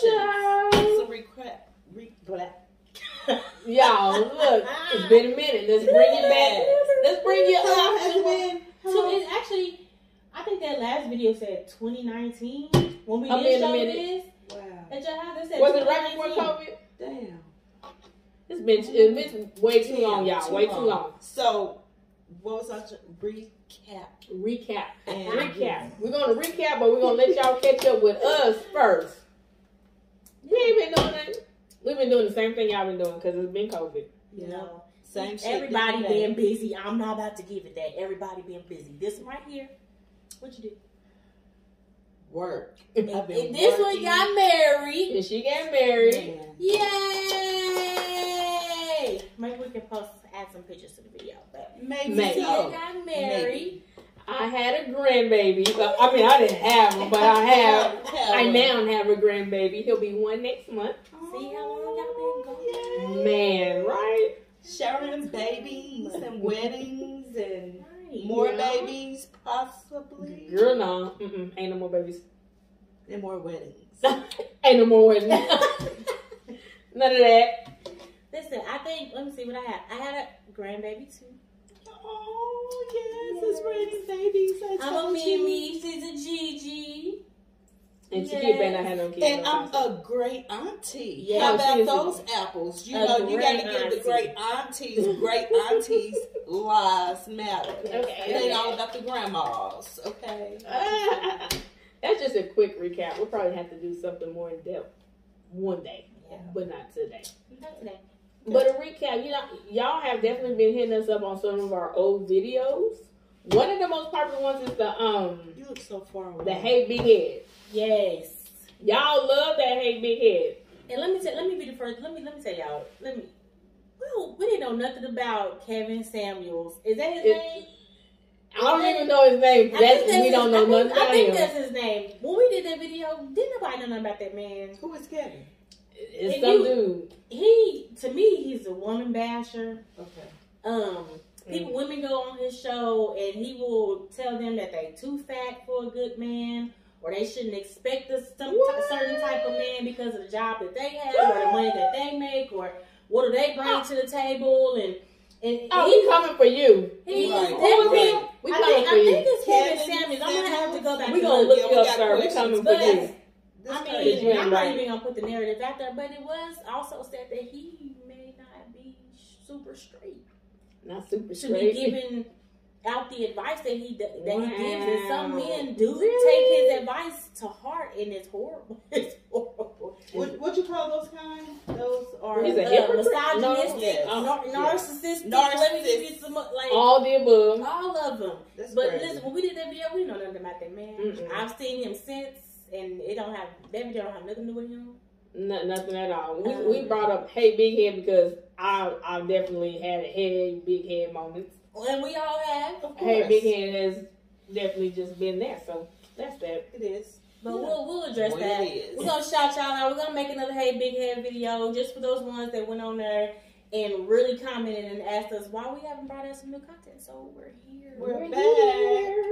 questions. Some recap. Re-. Y'all, look, it's been a minute. Let's bring it back. Let's bring it How long has it up. So long? it's actually, I think that last video said 2019 when we did show minute. this. Wow. Your house, it said Was it right before COVID? Damn. It's been it's been way too long, y'all. Too Way too long. So, what was our recap? Recap. And recap. We're gonna recap, but we're gonna let y'all catch up with us first. We ain't been doing that. We've been doing the same thing y'all been doing because it's been COVID. You know, Same shit. everybody being day. busy. I'm not about to give it that. Everybody being busy. This one right here. What you do? work. And, I've been and this one got married. And she got married. Man. Yay! Maybe we can post add some pictures to the video. But Maybe. Oh, maybe. Tia so. got married. I had a grandbaby. Well, I mean, I didn't have one, but I have. I now have a grandbaby. He'll be one next month. See how long y'all been going? Man, right? Sharing babies and weddings and Right. more Yeah. babies, possibly. Girl, no. Mm-mm. Ain't no more babies. And more weddings. Ain't no more weddings. None of that. Listen, I think let me see what I had. I had a grandbaby too. Oh, yes, it's raining babies. I I'm a. Mimi. She's a Gigi. And she Yes. kid better not have no kids. And I'm a great auntie. Yeah. How about is a- those apples? You know, you got to great give the great aunties, great aunties lives matter. Okay. It ain't all about the grandmas, okay? soon. That's just a quick recap. We'll probably have to do something more in depth one day, Yeah. but not today. Not today. But a recap, you know, y'all have definitely been hitting us up on some of our old videos. One of the most popular ones is the um You look so far away. the Hey Big Head. Yes. Y'all love that Hey Big Head. And let me tell let me be the first. Let me let me tell y'all. Let me. Well, we didn't know nothing about Kevin Samuels. Is that his It- name? I don't even know his name. That's, that's we don't his- know I think, nothing I think that's his name. When we did that video, didn't nobody know nothing about that man. Who is Kevin? It's If some you- dude. He, to me, he's a woman basher. Okay. Um, people, women go on his show and he will tell them that they too fat for a good man, or they shouldn't expect a some What? certain type of man because of the job that they have, or the money that they make, or what do they bring to the table, and and Oh, he, coming for you. he Right. is was definitely. him? We I coming think, for I you. think it's Kevin Kevin Samuels. I'm gonna have to go back. We and gonna look. look Yeah, you up, sir. We questions, coming for you. This I mean, ain't I'm not right. even gonna put the narrative out there, but it was also said that he may not be super straight. Not super to be straight. giving out the advice that he that he gives, and some men do Really? take his advice to heart, and it's horrible. It's horrible. What, what you call those kind? Those are He's a Uh, hypocrite? misogynistic, Yes. nar- Yes. narcissistic. Let me give you some like all, All the above. All of them. That's But crazy. listen, when we did that video, we know nothing about that man. Mm-mm. I've seen him since, and it don't have that video don't have nothing to do with him. No, nothing at all. We, Um, we brought up hey big head because I I definitely had a head big head moments. And we all have, of course. Hey big head has definitely just been there. So that's that. It is. but Yeah. we'll we'll address Well, that. it is. We're gonna shout y'all out. We're gonna make another Hey Big Head video just for those ones that went on there and really commented and asked us why we haven't brought us some new content. So we're here. We're We're back. here.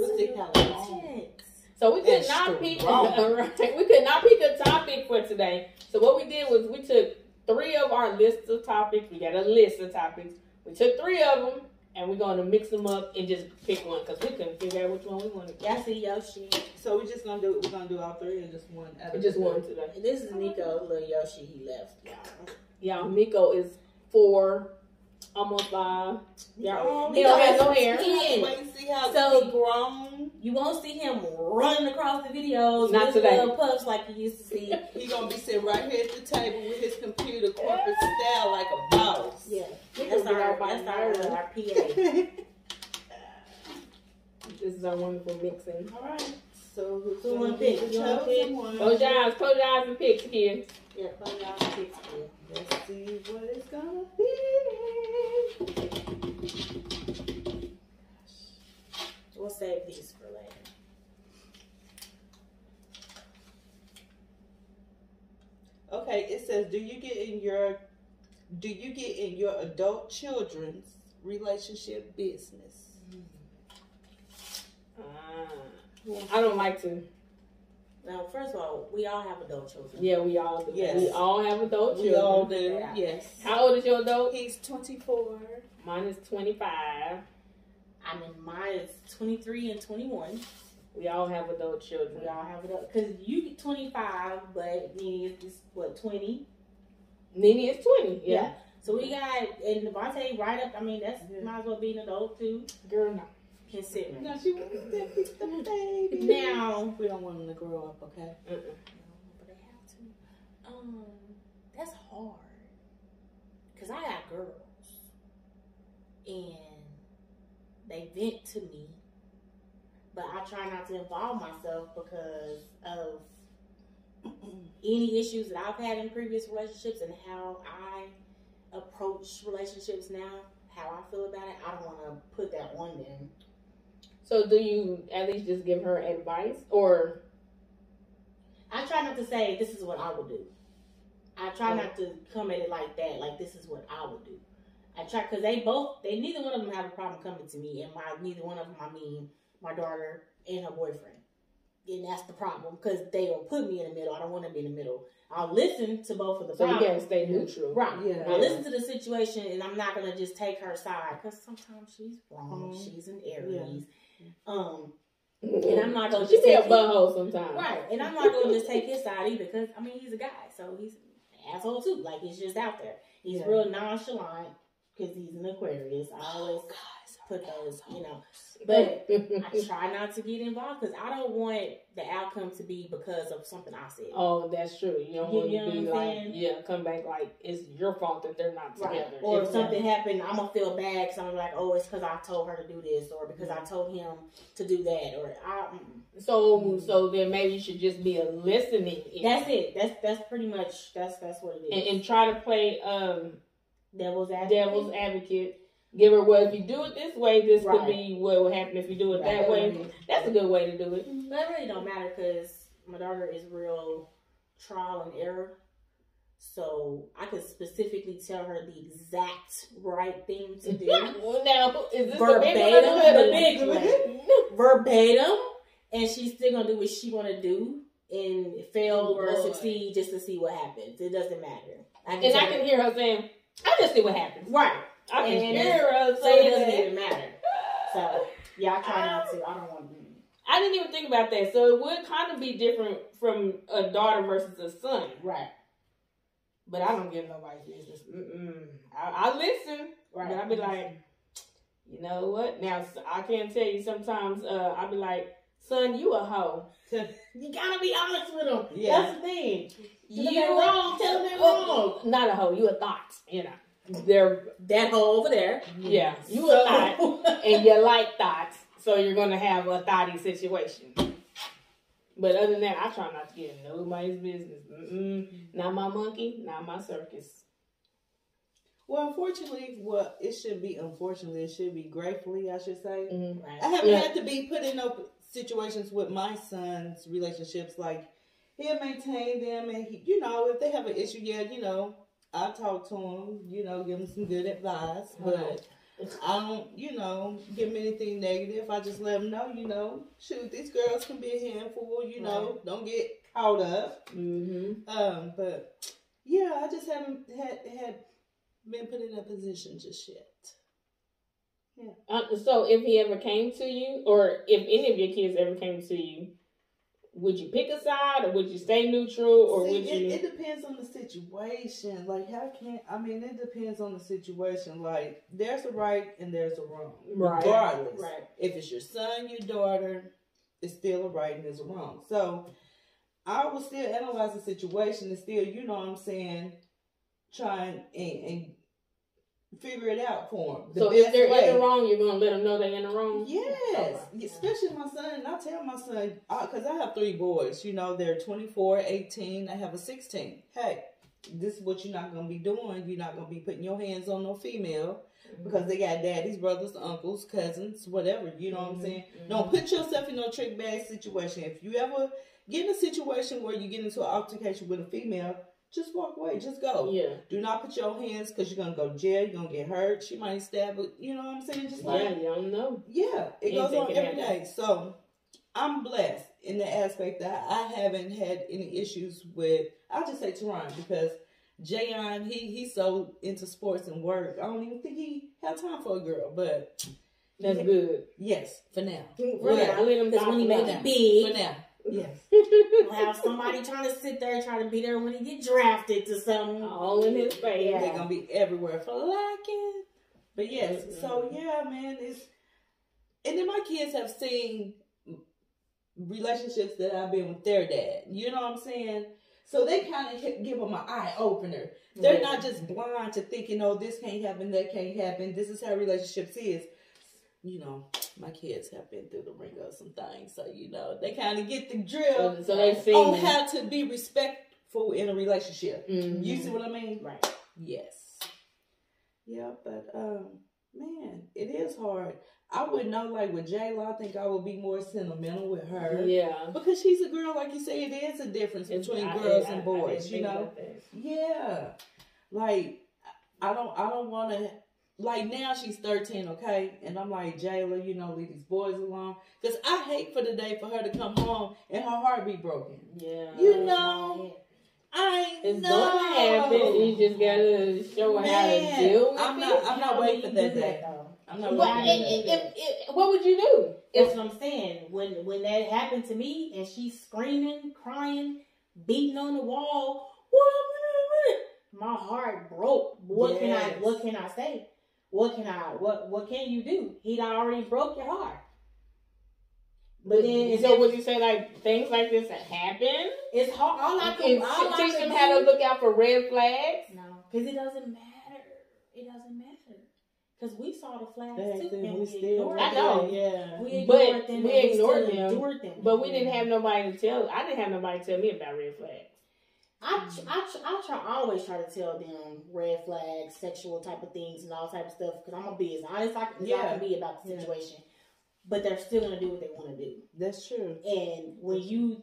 Let's see how long. Content. So we could not pick strong. right, we could not pick a topic for today. So what we did was we took three of our list of topics. We got a list of topics. We took three of them and we're going to mix them up and just pick one because we couldn't figure out which one we wanted. Y'all see Yoshi. So we're just gonna do we're gonna do all three or just one? out just one three? Today. This is Nico, little Yoshi. He left. Y'all, Miko is four, almost five. Y'all, Oh, he don't have no hair. has- Wait see how So- he grown. You won't see him running across the videos Not with today. little puffs like you used to see. He gonna be sitting right here at the table with his computer corporate style like a boss. Yeah, He that's our all by that's our, our PA. This is our wonderful mixing. All right. So who's Who gonna wanna pick? the You wanna chosen pick? one? Close your eyes, close your eyes and pick here. Yeah, close your eyes, fix it. Let's see what it's gonna be. We'll save these for later. Okay, it says, do you get in your do you get in your adult children's relationship business? Ah. I don't like to. Now, first of all, we all have adult children. Yeah, we all do. Yes. We all have adult We children. all do. Yeah. Yes. How old is your adult? He's 24. Mine is 25. I mean, mine is 23 and 21. We all have adult children. We all have adult. Because you get 25, but me is is what, 20? Nene is 20. Yeah. So we got, and Devontae right up, I mean, that's Yeah. might as well be an adult too. Girl, no. Considering. No, she wants that piece of baby. Now, we don't want him to grow up, okay? Mm-mm. but they have to. Um, that's hard. Cause I got girls, and they vent to me, but I try not to involve myself because of any issues that I've had in previous relationships and how I approach relationships now. How I feel about it, I don't want to put that on them. So, do you at least just give her advice? Or, I try not to say this is what I would do. I try not to come at it like that. Like this is what I would do. I try because they both, they neither one of them have a problem coming to me, and my neither one of them, I mean, my daughter and her boyfriend, and that's the problem because they will put me in the middle. I don't want to be in the middle. I'll listen to both of the so you gotta stay neutral. Right. Yeah. I listen to the situation, and I'm not gonna just take her side because sometimes she's wrong. Mhm. She's an Aries. Um, and And I'm not gonna She just be a take his- butthole sometimes. Right, and I'm not gonna just take his side either because I mean he's a guy, so he's an asshole too. Like he's just out there. He's Yeah. real nonchalant because he's an Aquarius. I always Oh, guys, put those, you know. But I try not to get involved because I don't want the outcome to be because of something I said. oh, that's true. You don't You- want to know be like, saying? yeah, come back like it's your fault that they're not Right. together. Or if something happened, I'm gonna feel bad because I'm like, oh, it's because I told her to do this, or because I told him to do that, or I. mm. So, so then maybe you should just be a listening. ear. That's it. That's that's pretty much that's that's what it is. and, and try to play um devil's advocate. devil's advocate. Give her, well, if you do it this way, this could be what will happen if you do it Right. that way. That's a good way to do it. Mm-hmm. But it really don't matter because my daughter is real trial and error. So I could specifically tell her the exact right thing to do. Well, now, is this Verbatim, the the big big one? Verbatim. And she's still gonna do what she wanna do and fail oh, or succeed just to see what happens. It doesn't matter. I and I can her- hear her saying, "I just see what happens." Right. I can And hear her So it doesn't even matter. So yeah, I try not to. I don't want to I didn't even think about that. So it would kind of be different from a daughter versus a son. Right. But I don't give nobody's business. Mm-mm. I, I listen, Right. but I be like, you know what? Now I can't tell you. Sometimes uh, I be like, son, you a hoe. You gotta be honest with them. Yeah. That's the thing. You wrong. Tell them they're wrong. Not a hoe. You a thought. You know, they're That hole over there. yeah. You So- a thought, and you like thoughts, so you're gonna have a thoughty situation. But other than that, I try not to get in nobody's business. Mm-mm. Not my monkey, not my circus. Well, unfortunately, well, it should be unfortunately, it should be gratefully, I should say. Mhm. Right. I haven't Yeah. had to be put in no situations with my son's relationships. Like he'll maintain them, and he, you know, if they have an issue, yeah, you know, I talk to him, you know, give him some good advice, but. I don't, you know, give him anything negative. I just let him know, you know, shoot, these girls can be a handful, you know, don't get caught up. Mm-hmm. Um, but yeah, I just haven't had had been put in a position just yet. Uh, so if he ever came to you, or if any of your kids ever came to you, would you pick a side, or would you stay neutral, or See, would you? it, it depends on the situation. Like, how can I mean? It depends on the situation. Like, there's a right and there's a wrong, Right. regardless. Right. If it's your son, your daughter, it's still a right and there's a wrong. So, I will still analyze the situation and still, you know, what I'm saying, try and, and, and figure it out for him. so if they're in the wrong, you're gonna let them know they're in the wrong. Yes, Okay. especially my son. And I tell my son, because I have three boys, you know, they're 24, 18, I have a 16. Hey, this is what you're not going to be doing. You're not going to be putting your hands on no female because they got daddies, brothers, uncles, cousins, whatever. You know what I'm mm-hmm. saying? Mm-hmm. Don't put yourself in no trick bag situation. If you ever get in a situation where you get into an altercation with a female, just walk away. Just go. Yeah, Do not put your hands because you're going to go to jail. You're going to get hurt. She might stab you. You know what I'm saying? Just like, yeah, you don't know. yeah, it goes on every happen. day. So I'm blessed. in the aspect that I haven't had any issues with. I'll just say Teron because Jayon, he he's so into sports and work. I don't even think he had time for a girl, but That's good. yes, for now. For Yeah. now. Because when he about it For now, yes. we'll have somebody trying to sit there trying to be there when he get drafted to something. All in his face. Yeah. They're gonna be everywhere for lacking. But yes, Mhm. so yeah, man, it's and then my kids have seen relationships that I've been with their dad. You know what I'm saying? So they kind of give them an eye opener. They're Yeah. not just blind to thinking, "Oh, this can't happen, that can't happen. This is how relationships is." You know, my kids have been through the ring of some things, so you know they kind of get the drill So, so they see. on how to be respectful in a relationship. Mhm. You see what I mean? Right. Yes. Yeah, but um, man, it is hard. I would know, like with Jayla, I think I would be more sentimental with her Yeah. because she's a girl. Like you say, it is a difference between I- girls I- and boys. didn't you know? Yeah. Like I don't, I don't want to. Like now she's thirteen, okay, and I'm like Jayla, you know, leave these boys alone because I hate for the day for her to come home and her heart be broken. Yeah. You know, I It's know. gonna happen. You just gotta show her how to deal with I'm it. not. I'm not waiting for that day. though? I'm not What, waiting for that day. what would you do? That's what I'm saying. When when that happened to me and she's screaming, crying, beating on the wall, my heart broke. What can I what can I say? What can I what what can you do? He'd already broke your heart. But then it's, so would you say like things like this happen? it's hard. All I You can, can all I teach can them how to look out for red flags. No, because it doesn't matter. It doesn't matter. Because we saw the flags Back too, then and we we still ignored I know. Yeah. We But them. we and ignored them, them. But we didn't have nobody to tell. I didn't have nobody to tell me about red flags. I, I, I try I always try to tell them red flags, sexual type of things, and all type of stuff because I'm gonna be as honest I- as I can be about the Yeah. situation. But they're still gonna do what they want to do. That's true. And when you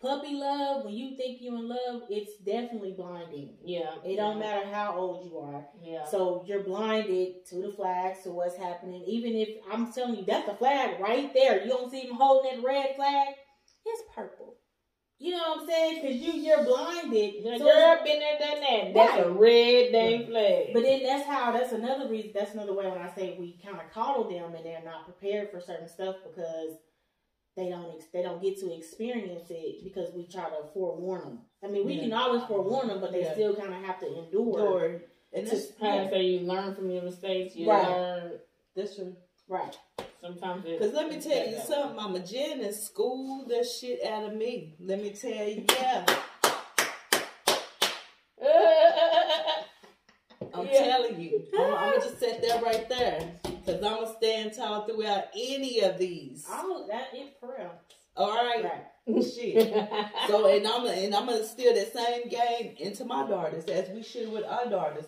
puppy love, when you think you're in love, it's definitely blinding. Yeah. It don't matter how old you are. Yeah. So you're blinded to the flags, to what's happening. Even if I'm telling you that's the flag right there, you don't see him holding that red flag. It's purple. You know what I'm saying? Because you you're blinded. The So girl been there, done that. That's a red dang flag. But then that's how that's another reason. That's another way when I say we kind of coddle them and they're not prepared for certain stuff because they don't ex- they don't get to experience it because we try to forewarn them. I mean, we Yeah. can always forewarn them, but they Yeah. still kind of have to endure. Or, and To- that's, How yeah. to say you learn from your mistakes. You Right. learn. that's true. Right. Sometimes Because let me tell you that- something, Mama Janice schooled the shit out of me. Let me tell you, yeah. I'm Yeah. telling you. I'm, I'm going to just sit there right there. Because I'm going to stand tall throughout any of these. Oh, that is for real. All right? Right. Shit. So and I'm and I'm gonna steal that same game into my daughters as we should with our daughters.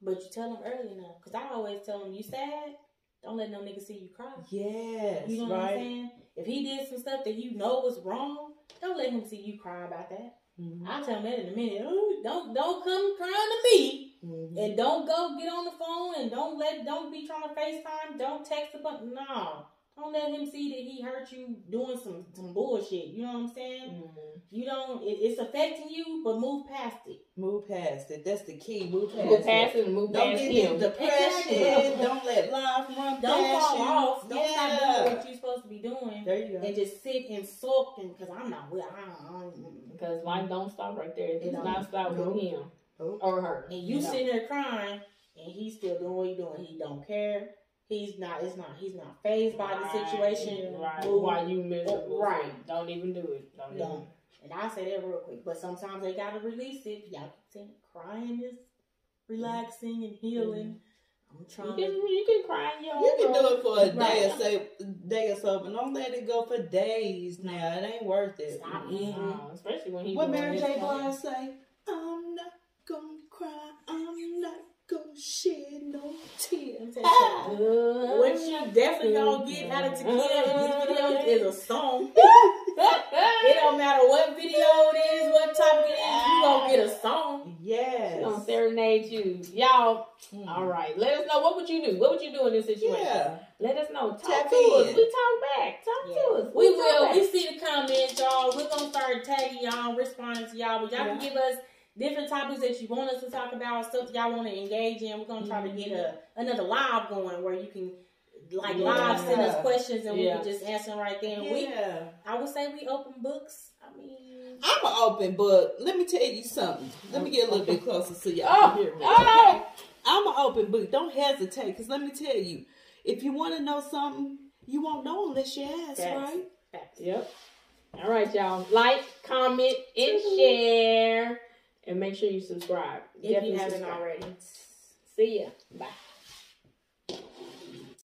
But you tell them early enough, because I always tell them, you sad, don't let no nigga see you cry. Yes, You know what I'm saying? If he did some stuff that you know was wrong, don't let him see you cry about that. Mhm. I'll tell him that in a minute. "Oh, Don't don't come crying to me. Mhm. And don't go get on the phone and don't let don't be trying to FaceTime. Don't text about no. Don't let him see that he hurt you doing some some bullshit. You know what I'm saying? Mhm. You don't. It, it's affecting you, but move past it. Move past it. That's the key. Move past, Move past it. it move Don't past get him. the depression. Exactly. Don't let life run Don't past fall you. off. Don't yeah. stop doing what you're supposed to be doing, There you go. and just sit and sulk. And because I'm not with, I don't, I don't- mm, mm, mm. Because life don't stop right there. It It does don't. stop Nope. with him Nope. or her. and you know. sitting there crying, and he's still doing what he's doing. He don't care. He's not. It's not. He's not phased by the Right, situation. Right. Move- Why you miserable? Right. Don't even do it. Don't No. even. And I say that real quick, but sometimes they gotta release it. Y'all keep saying crying is relaxing and healing. I'm You trying can, to. you can cry in your You can do it for a day or Right. so, day or so, but don't let it go for days. Now it ain't worth it. Stop Mhm. eating. Uh, especially when he What doing Mary J. stuff. Blige say? I'm not gonna cry. I'm not gonna shed no tears. Let me tell you something. What you definitely gonna get out of Tequila in this mm-hmm. video is a song. It don't matter what video it is, what topic it is, you gonna get a ah. song. Yes. She gonna serenade you. Y'all, Mm. all right. Let us know what would you do? What would you do in this situation? Yeah. Let us know. Talk Tap to in. us. We talk back. Talk Yeah. to us. We talk will. back. We see the comments, y'all. We're gonna start tagging y'all, responding to y'all. But y'all can give us different topics that you want us to talk about, stuff y'all want to engage in. We're gonna try to get mm-hmm. a another live going where you can like Yeah. live send us questions and Yeah. we can just answer them right there. And we I would say we open books. I mean I'm an open book. Let me tell you something. Let me get a little bit closer so y'all Oh, can hear me. oh. I'm an open book. Don't hesitate, because let me tell you, if you want to know something, you won't know unless you ask, That's- right? facts. Yep. All right, y'all. Like, comment, and mm-hmm. share. And make sure you subscribe. if you haven't subscribe. already. See ya. Bye.